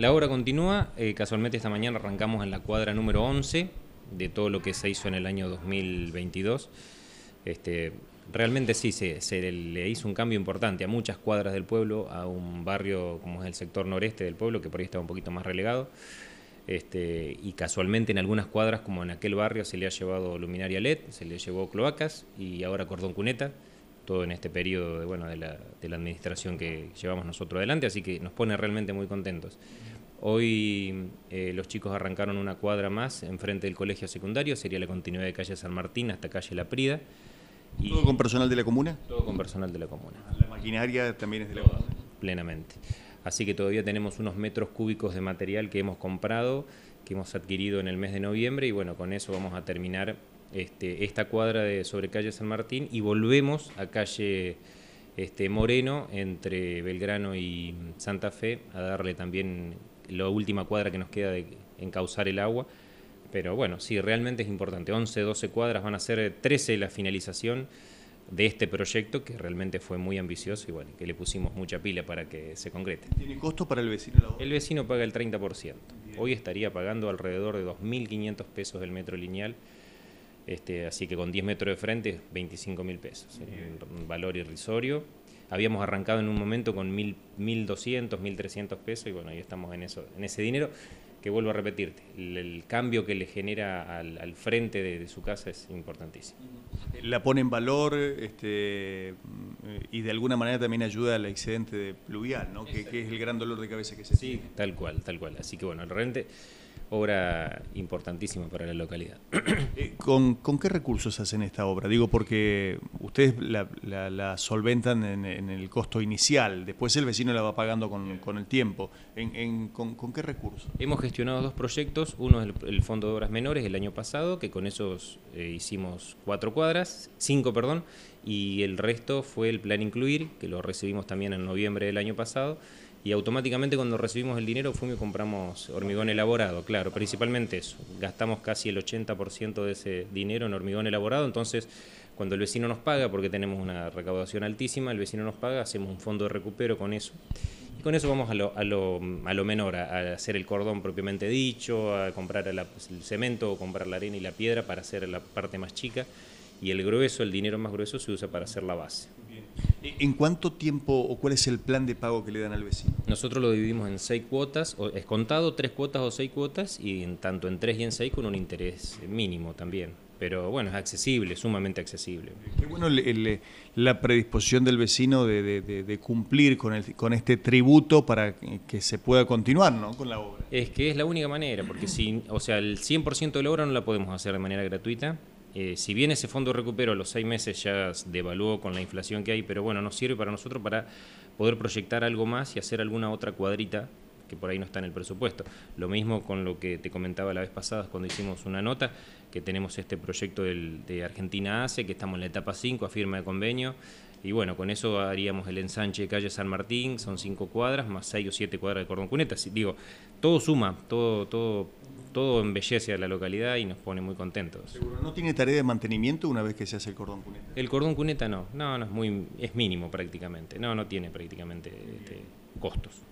La obra continúa, eh, casualmente esta mañana arrancamos en la cuadra número 11 de todo lo que se hizo en el año 2022. Este, realmente sí, se, le hizo un cambio importante a muchas cuadras del pueblo, a un barrio como es el sector noreste del pueblo, que por ahí estaba un poquito más relegado. Este, y casualmente en algunas cuadras, como en aquel barrio, se le ha llevado luminaria LED, se le llevó cloacas y ahora cordón cuneta todo en este periodo de, bueno, de, la, de la administración que llevamos nosotros adelante, así que nos pone realmente muy contentos. Hoy eh, los chicos arrancaron una cuadra más enfrente del colegio secundario, sería la continuidad de calle San Martín hasta calle La Prida. Y ¿Todo con personal de la comuna? Todo con personal de la comuna. ¿La maquinaria también es de la comuna? Plenamente. Así que todavía tenemos unos metros cúbicos de material que hemos comprado, que hemos adquirido en el mes de noviembre y bueno, con eso vamos a terminar este, esta cuadra de sobre calle San Martín y volvemos a calle este, Moreno entre Belgrano y Santa Fe a darle también la última cuadra que nos queda de encauzar el agua. Pero bueno, sí, realmente es importante. 11, 12 cuadras, van a ser 13 la finalización de este proyecto que realmente fue muy ambicioso y bueno, que le pusimos mucha pila para que se concrete. ¿Tiene costo para el vecino? La el vecino paga el 30%. Hoy estaría pagando alrededor de 2.500 pesos el metro lineal este, así que con 10 metros de frente, 25 mil pesos, un valor irrisorio. Habíamos arrancado en un momento con 1.200, 1.300 pesos y bueno, ahí estamos en, eso, en ese dinero que vuelvo a repetirte, el, cambio que le genera al, frente de, su casa es importantísimo. La pone en valor este, y de alguna manera también ayuda al excedente de pluvial, ¿no? que, es el gran dolor de cabeza que se Sí, tiene. tal cual, tal cual. Así que bueno, el rente obra importantísima para la localidad. Eh, ¿Con, qué recursos hacen esta obra? Digo, porque ustedes la, solventan en, el costo inicial, después el vecino la va pagando con, el tiempo. En, con, qué recursos? Hemos gestionado dos proyectos, uno es el, Fondo de Obras Menores el año pasado, que con esos eh, hicimos cuatro cuadras, cinco, perdón, y el resto fue el Plan Incluir, que lo recibimos también en noviembre del año pasado, y automáticamente cuando recibimos el dinero fuimos y compramos hormigón elaborado, claro, principalmente eso. Gastamos casi el 80% de ese dinero en hormigón elaborado, entonces cuando el vecino nos paga, porque tenemos una recaudación altísima, el vecino nos paga, hacemos un fondo de recupero con eso. Y con eso vamos a lo, a lo, a lo menor, a, hacer el cordón propiamente dicho, a comprar el cemento o comprar la arena y la piedra para hacer la parte más chica. Y el grueso, el dinero más grueso, se usa para hacer la base. ¿En cuánto tiempo o cuál es el plan de pago que le dan al vecino? Nosotros lo dividimos en seis cuotas, o es contado, tres cuotas o seis cuotas, y en, tanto en tres y en seis con un interés mínimo también. Pero bueno, es accesible, sumamente accesible. Qué bueno la predisposición del vecino de, cumplir con, el, con este tributo para que se pueda continuar ¿no? con la obra. Es que es la única manera, porque si, o sea, el 100% de la obra no la podemos hacer de manera gratuita, eh, si bien ese fondo de recupero a los seis meses ya devaluó con la inflación que hay, pero bueno, nos sirve para nosotros para poder proyectar algo más y hacer alguna otra cuadrita que por ahí no está en el presupuesto. Lo mismo con lo que te comentaba la vez pasada cuando hicimos una nota, que tenemos este proyecto de Argentina ACE, que estamos en la etapa 5 a firma de convenio, y bueno, con eso haríamos el ensanche de calle San Martín, son cinco cuadras, más seis o siete cuadras de cordón cuneta. Digo, todo suma, todo, todo todo embellece a la localidad y nos pone muy contentos. ¿No tiene tarea de mantenimiento una vez que se hace el cordón cuneta? El cordón cuneta no, no, no es muy, es mínimo prácticamente, no, no tiene prácticamente este, costos.